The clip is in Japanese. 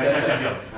ですよ。